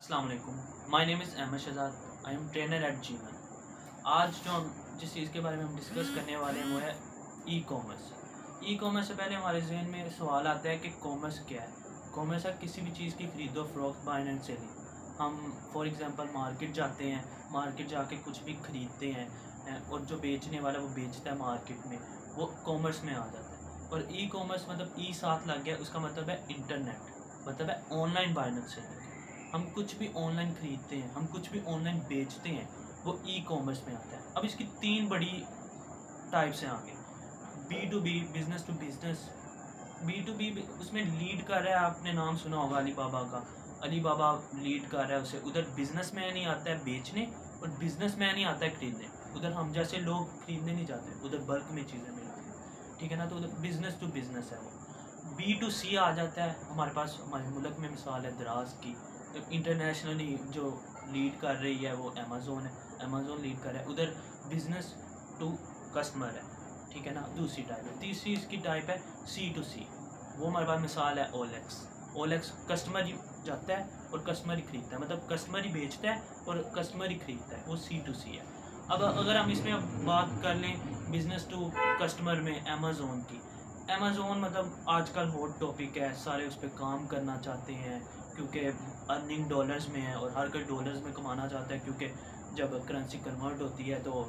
السلام علیکم۔ My name is Ahmad Shahzad I am trainer at جی مین آج جو ہم جس چیز کے بارے میں ہم ڈسکس کرنے والے ہیں وہ ہے ای کامرس ای کامرس سے پہلے ہمارے ذہن میں سوال آتا ہے کہ کامرس کیا ہے؟ کامرس ہے کسی بھی چیز کی خرید و فروخت بائن اینڈ سیلنگ ہم فار ایگزامپل مارکیٹ جاتے ہیں مارکیٹ جا کے کچھ بھی خریدتے ہیں، اور جو بیچنے والا وہ بیچتا ہے مارکیٹ میں، وہ کامرس میں آ جاتا ہے۔ اور ای کامرس مطلب ای ساتھ لگ گیا، اس کا مطلب ہے انٹرنیٹ مطلب ہے online buying and selling ہم کچھ بھی آن لائن خریدتے ہیں، ہم کچھ بھی آن لائن بیچتے ہیں، وہ ای کامرس میں آتا ہے۔ اب اس کی تین بڑی ٹائپس ہیں آگے۔ B to B business to business B to B اس میں لیڈ کر رہا ہے، آپ نے نام سنا ہوگا علی بابا کا۔ علی بابا لیڈ کر رہا ہے اسے۔ ادھر بزنس مین ہی آتا ہے بیچنے اور بزنس مین ہی آتا ہے خریدنے۔ ادھر ہم جیسے لوگ خریدنے نہیں جاتے، ادھر بلک میں چیزیں ملتی ہیں۔ ٹھیک ہے نا؟ تو ادھر بزنس ٹو بزنس ہے وہ۔ بی ٹو سی آ جاتا ہے۔ ہمارے پاس، ہمارے ملک میں مثال ہے دراز کی۔ انٹرنیشنلی جو لیڈ کر رہی ہے وہ امیزون ہے. امیزون لیڈ کر رہا ہے. ادھر بزنس ٹو کسٹمر ہے. ٹھیک ہے نا؟ دوسری ٹائپ ہے. تیسری اس کی ٹائپ ہے سی ٹو سی وہ ہمارے پاس مثال ہے اولیکس اولیکس کسٹمر ہی جاتا ہے اور کسٹمر ہی خریدتا ہے. مطلب کسٹمر ہی بیچتا ہے اور کسٹمر ہی خریدتا ہے. وہ سی ٹو سی ہے. اب اگر ہم اس میں بات کر لیں بزنس ٹو کسٹمر میں امیزون کی امیزون مطلب آج کل ہاٹ ٹاپک ہے، سارے اس پہ کام کرنا چاہتے ہیں، کیونکہ ارننگ ڈالرز میں ہے اور ہر کوئی ڈالرز میں کمانا چاہتا ہے، کیونکہ جب کرنسی کنورٹ ہوتی ہے تو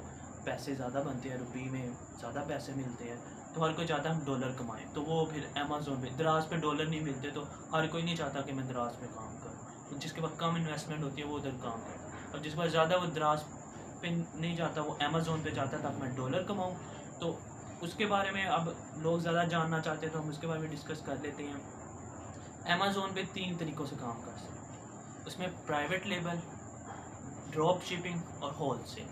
پیسے زیادہ بنتے ہیں روپی میں زیادہ پیسے ملتے ہیں، تو ہر کوئی چاہتا ہے ہم ڈالر کمائیں۔ تو وہ پھر امیزون پہ، دراز پہ ڈالر نہیں ملتے، تو ہر کوئی نہیں چاہتا کہ میں دراز پہ کام کروں۔ جس کے پاس کم انویسٹمنٹ ہوتی ہے، وہ ادھر کام کرے اور جس کے پاس زیادہ وہ دراز پہ نہیں جاتا، وہ امیزون پہ جاتا ہے تاکہ میں ڈالر کماؤں۔ تو اس کے بارے میں اب لوگ زیادہ جاننا چاہتے ہیں تو ہم اس کے بارے میں ڈسکس کر لیتے ہیں۔ امیزون پہ تین طریقوں سے کام کر سکتے ہیں اس میں پرائیویٹ لیبل ڈراپ شپنگ اور ہول سیل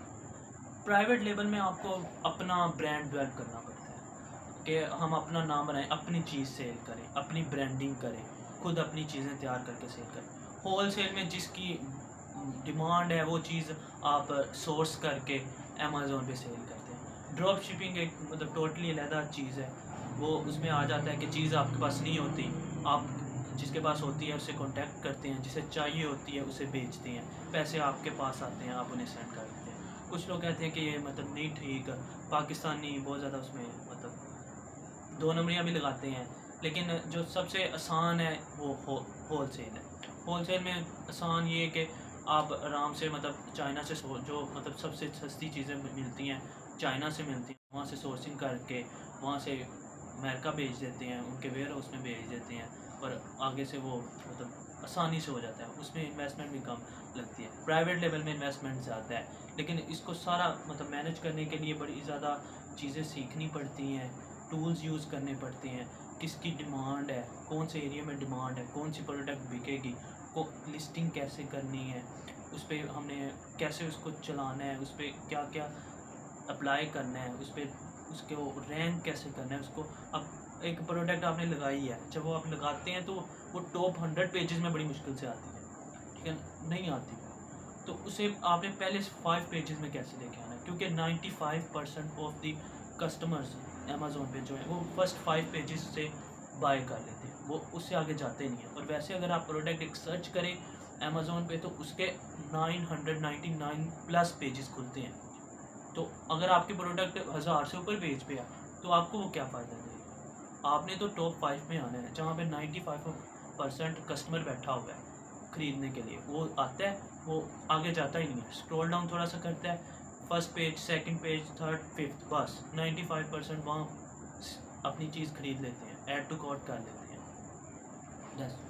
پرائیویٹ لیبل میں آپ کو اپنا برانڈ ڈیولپ کرنا پڑتا ہے کہ ہم اپنا نام بنائیں، اپنی چیز سیل کریں، اپنی برانڈنگ کریں، خود اپنی چیزیں تیار کر کے سیل کریں۔ ہول سیل میں جس کی ڈیمانڈ ہے وہ چیز آپ سورس کر کے امیزون پہ سیل کرتے ہیں ڈراپ شپنگ ایک مطلب ٹوٹلی علیحدہ چیز ہے۔ وہ اس میں آ جاتا ہے کہ چیز آپ کے پاس نہیں ہوتی۔ آپ جس کے پاس ہوتی ہے اسے کانٹیکٹ کرتے ہیں، جسے چاہیے ہوتی ہے اسے بیچتے ہیں۔ پیسے آپ کے پاس آتے ہیں، آپ انہیں سینڈ کر دیتے ہیں۔ کچھ لوگ کہتے ہیں کہ یہ مطلب نہیں ٹھیک۔ پاکستانی بہت زیادہ اس میں مطلب دو نمبریاں بھی لگاتے ہیں۔ لیکن جو سب سے آسان ہے وہ ہول سیل ہے۔ ہول سیل میں آسان یہ کہ آپ آرام سے مطلب چائنا سے جو مطلب سب سے سستی چیزیں ملتی ہیں چائنا سے ملتی ہیں، وہاں سے سورسنگ کر کے وہاں سے امریکہ بھیج دیتے ہیں، ان کے ویئر ہاؤس میں بھیج دیتے ہیں اور آگے سے وہ مطلب آسانی سے ہو جاتا ہے۔ اس میں انویسٹمنٹ بھی کم لگتی ہے۔ پرائیویٹ لیول میں انویسٹمنٹ زیادہ ہے۔ لیکن اس کو سارا مطلب مینج کرنے کے لیے بڑی زیادہ چیزیں سیکھنی پڑتی ہیں ٹولز یوز کرنے پڑتے ہیں۔ کس کی ڈیمانڈ ہے، کون سے ایریا میں ڈیمانڈ ہے، کون سی پروڈکٹ بکے گی کو لسٹنگ کیسے کرنی ہے، اس پہ ہم نے کیسے اس کو چلانا ہے، اس پہ کیا کیا اپلائی کرنا ہے اس پہ اس کو رینک کیسے کرنا ہے اس کو اب ایک پروڈکٹ آپ نے لگائی ہے جب وہ آپ لگاتے ہیں تو وہ ٹاپ ہنڈریڈ پیجز میں بڑی مشکل سے آتی ہے ٹھیک ہے نہیں آتی تو اسے آپ نے پہلے فائیو پیجز میں کیسے لے کے آنا ہے کیونکہ ninety five percent of the customers Amazon پہ جو ہے وہ فرسٹ فائیو پیجز سے بائی کر لیتے ہیں وہ اس سے آگے جاتے نہیں ہیں اور ویسے اگر آپ پروڈکٹ ایک سرچ کریں امیزون پہ تو اس کے nine hundred ninety nine plus pages کھلتے ہیں تو اگر آپ کے پروڈکٹ ہزار سے اوپر پیج پہ ہے، تو آپ کو وہ کیا فائدہ دے آپ نے تو ٹاپ فائیو میں آنا ہے، جہاں پہ نائنٹی فائیو پرسینٹ کسٹمر بیٹھا ہوا ہے خریدنے کے لیے۔ وہ آتا ہے، وہ آگے جاتا ہی نہیں ہے۔ اسکرول ڈاؤن تھوڑا سا کرتا ہے first page second page third fifth بس۔ نائنٹی فائیو پرسینٹ وہاں اپنی چیز خرید لیتے ہیں ایڈ ٹو کارٹ کر لیتے ہیں۔